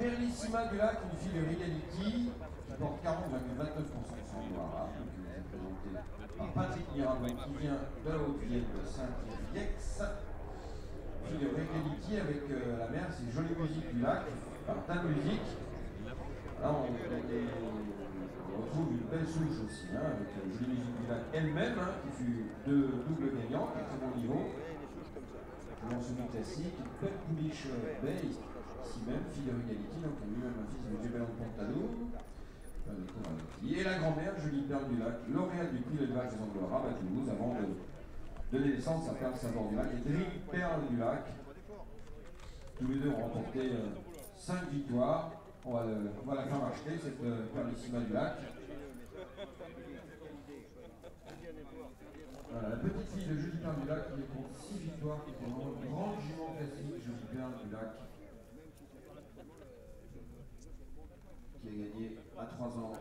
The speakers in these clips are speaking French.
Perlissima du lac, une fille de Regality, qui porte 40,29% de sang noir, par Patrick Mirabeau, qui vient de la Haute-Vienne de Saint-Yex. Fille de Regality avec euh, la mère, c'est Jolie Musique du lac, par Ta Musique. Là, on, retrouve une belle souche aussi, hein, avec euh, Jolie Musique du lac elle-même, hein, qui fut de double gagnant, qui est très bon niveau. Dans ce classique, belle pouliche beige ici même, fille de Regality, donc lui-même un fils de Djebel Pontalo. Et la grand-mère, Julie Perle du Lac, lauréate du prix d'élevage des Anglo Arabes à Toulouse, avant de donner naissance à Perle Savoir du Lac et Dric Perle du Lac. Tous les deux ont remporté 5 euh, victoires. On va, le, on va, la faire acheter, cette euh, Perlissima du Lac. Voilà, la petite fille de Julie Perle du Lac qui compte 6 victoires, qui est une grande jument classique, Julie Perle du Lac. À 3 ans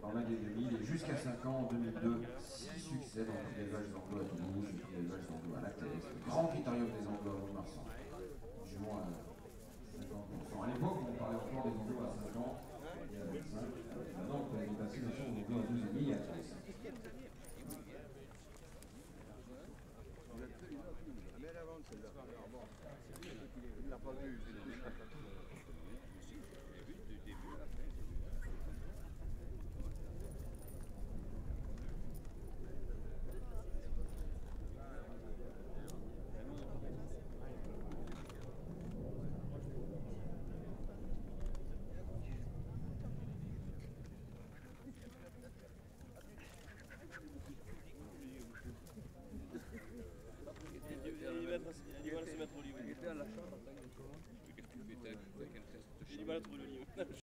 dans l'année 2000 et jusqu'à 5 ans en 2002, 6 succès dans le l'élevage d'Anglo à Toulouse, le d'Anglo à La Thèse, le grand critérium des Anglo à Mont-Marsan. Jument à 50%. À l'époque, on parlait encore des Anglo à 5 ans et à 25. Maintenant, on peut aller passer des à 12 et à 13. Mais elle avance, celle-là. Il l'a pas vu. Il va se mettre au livre. Il était à la chambre. Il va trouver le livre.